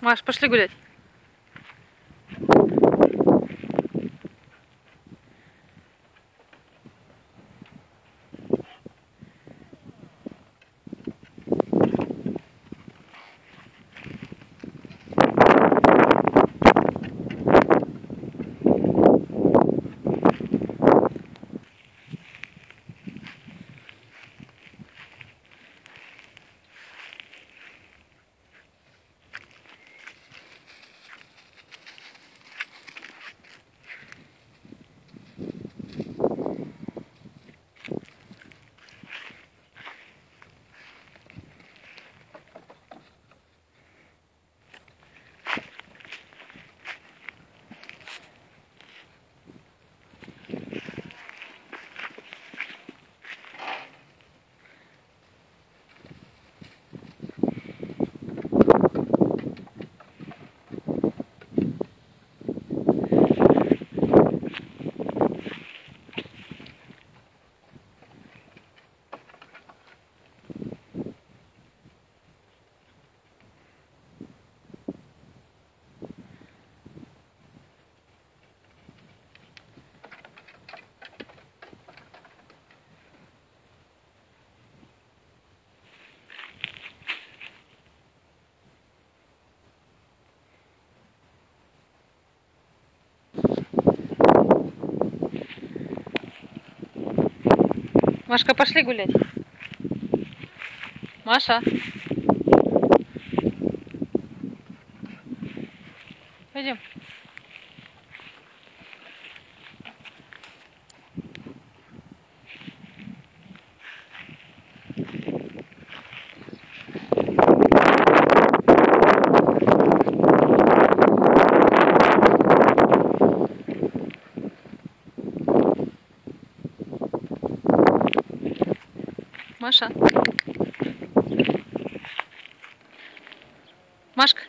Маш, пошли гулять. Машка, пошли гулять. Маша. Пойдем. Маша. Машка.